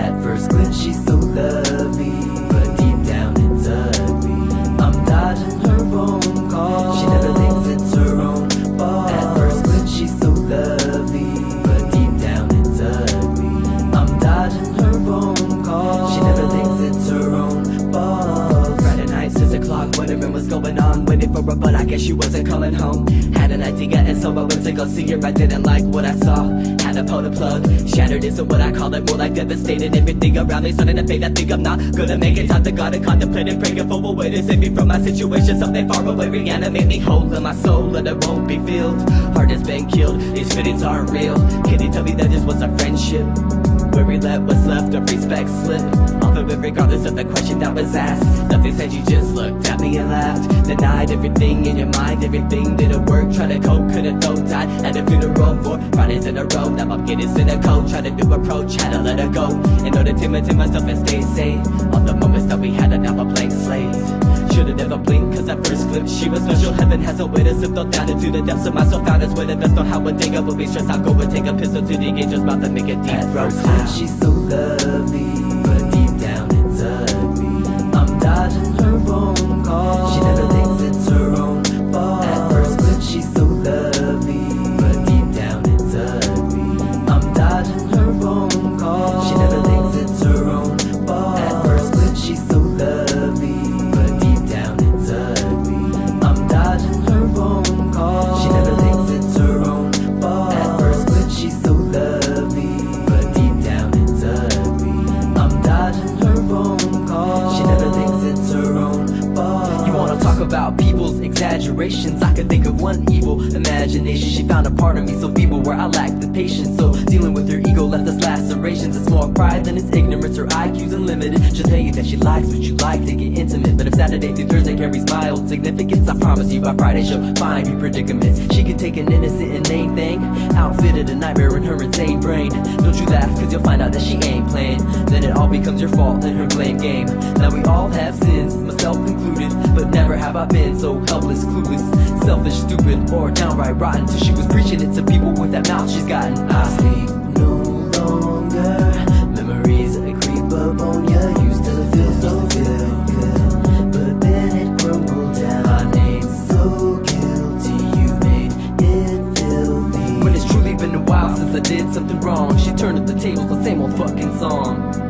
At first glance she's so lovely. But deep down For her, but I guess she wasn't coming home. Had an idea, and so I went to go see her. I didn't like what I saw. Had to pull the plug. Shattered isn't what I call it, more like devastated. Everything around me starting to fade. I think I'm not gonna make it. Time to God and contemplating, praying for a way to save me from my situation. Something far away, reanimate me whole in my soul, and it won't be filled. Heart has been killed, these feelings aren't real. Can you tell me that this was a friendship? Where we let what's left of respect slip It regardless of the question that was asked. Nothing said you just looked at me and laughed. Denied everything in your mind, everything didn't work. Tried to cope, couldn't go, died at a funeral for Fridays in a row. Now I'm getting cynical, trying to do approach, had to let her go. In order to maintain myself and stay sane All the moments that we had are now a blank slate. Should've never blinked, cause at first glimpse She was special, heaven has a way to slip down into the depths of myself Found its way to best on how a day I will be stressed I'll go and take a pistol to the angel's mouth and make a deep At throat she's so lovely, exaggerations? I could think of one evil imagination. She found a part of me so feeble where I lacked the patience. So dealing with her ego left us lacerations. It's more pride than it's ignorance. Her IQ's unlimited. She'll tell you that she likes what you like to get intimate. But if Saturday through Thursday carries mild significance, I promise you by Friday she'll find you predicaments. She can take an innocent and inane thing, outfitted a nightmare in her insane brain. Don't you laugh, cause you'll find out that she ain't playing. Then it all becomes your fault in her blame game. Now we all have sins, myself included. Have I been so helpless, clueless, selfish, stupid, or downright rotten. Till she was preaching it to people with that mouth she's gotten. I I sleep no longer. Memories I creep up on ya. Used to feel so good, good, but then it crumbled down. My name's so guilty. You made it filthy. When it's truly been a while since I did something wrong, she turned up the tables, the same old fucking song.